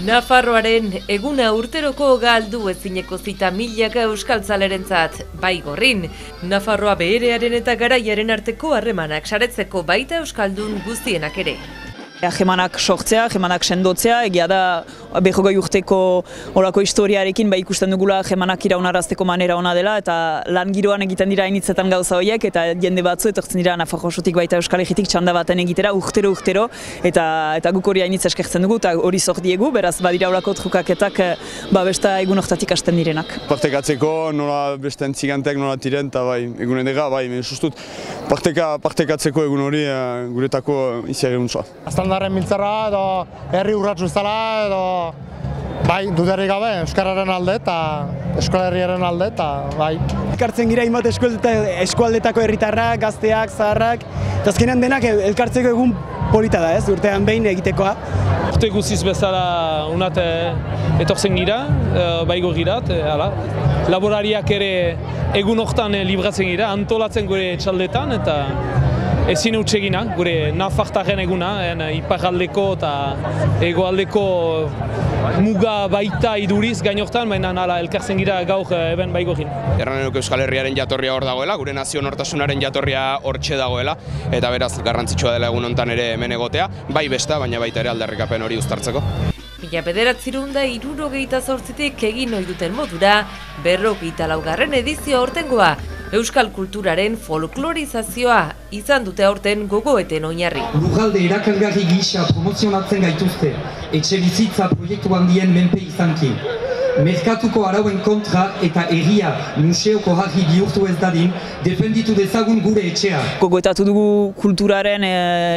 Nafarroaren eguna urteroko galdu ezineko zita milaka euskaltzalerentzat bai gorrin. Nafarroa beherearen eta garaiaren arteko harremanak saretzeko baita euskaldun guztienak ere. Jemanak sortzea, jemanak sendotzea, egia da behogoi urteko orako historiarekin ba ikusten dugula jemanak iraunarazteko manera ona dela eta lan giroan egiten dira initzetan gauza horiek eta jende batzu etortzen dira Nafarrosotik baita Euskal Egitik txanda baten egitera urtero urtero eta eta guk hori hainitz eskertzen dugu eta hori zor diegu, beraz badira orako trukaketak ba besta egun hortatik hasten direnak. Partekatzeko nola beste entzigantek nola tiren eta bai egun edera bai, sustut parteka, partekatzeko egun hori guretako iziare untsua euskaldarren miltzarra edo herri urratsu zela edo bai dudarik gabe euskararen alde eta eskolarriaren alde eta bai. Elkartzen gira inbat eskualdetako herritarrak, gazteak, zaharrak, eta azkenean denak elkartzeko egun polita da ez, urtean behin egitekoa. Urte guziz bezala unat etorzen gira, baigo gira, hala. Laborariak ere egun hortan libratzen gira, antolatzen gure txaldetan eta ezin utxegina, gure nafartaren eguna, en, iparaldeko eta egoaldeko muga baita iduriz gainortan, baina nala elkartzen gira gaur eben baigo gin. Erran Euskal Herriaren jatorria hor dagoela, gure nazio nortasunaren jatorria hortxe dagoela, eta beraz garrantzitsua dela egun hontan ere hemen egotea, bai besta, baina baita ere aldarrikapen hori uztartzeko. Mila bederatzirunda irurogeita zortzitik egin ohi duten modura, berrogeita laugarren edizio hortengoa, Euskal kulturaren folklorizazioa izan dute aurten gogoeten oinarri. Lugalde erakargarri gisa promozionatzen gaituzte, etxe bizitza proiektu handien menpe izanki. Merkatuko arauen kontra eta erria museoko harri bihurtu ez dadin, defenditu dezagun gure etxea. Gogoetatu dugu kulturaren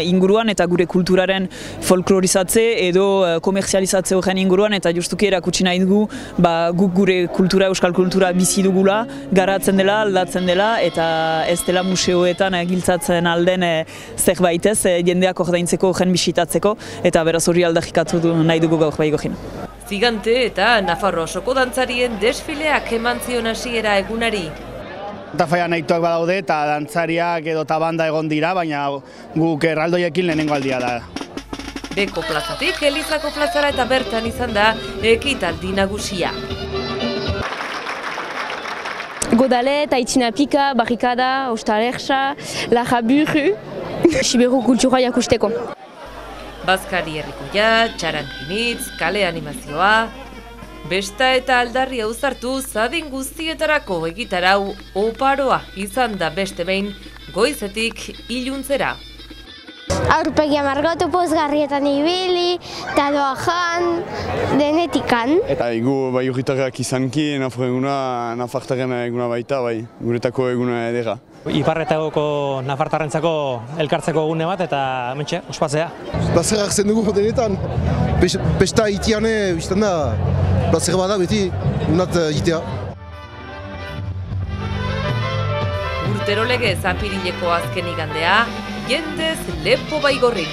inguruan eta gure kulturaren folklorizatze edo komerzializatze horren inguruan eta justuki erakutsi nahi dugu ba, guk gure kultura, euskal kultura bizi dugula, garatzen dela, aldatzen dela eta ez dela museoetan giltzatzen alden zerbaitez jendeak ordaintzeko horren bisitatzeko eta beraz hori aldarrikatu nahi dugu gaur bai gogin. Zigante eta Nafarro osoko dantzarien desfileak eman zion hasiera egunari. Tafaia nahituak badaude eta dantzariak edo eta banda egon dira, baina guk erraldoiekin lehenengo aldia da. Beko plazatik, Elizako plazara eta bertan izan da ekitaldi nagusia. Godalet, Aitzina-Pika, Barrikada, Ostalerxa, Laja Burru, Siberu kultura jakusteko. Bazkari herrikoia, txarankinitz, kale animazioa, besta eta aldarri uzartu zadin guztietarako egitarau oparoa izan da beste behin goizetik iluntzera. Aurpegia margotu pozgarrietan ibili, eta doa jan, denetikan. Eta egu bai urritarrak izanki, nafro eguna, nafartaren eguna baita, bai, guretako eguna edera. Iparretagoko nafartarrentzako elkartzeko egune bat eta mentxe, ospatzea. Plazer hartzen dugu denetan, pesta itiane, bizten da, plazer bada beti, unat egitea. Urtero legez apirileko azken igandea, jendez lepo baigorri.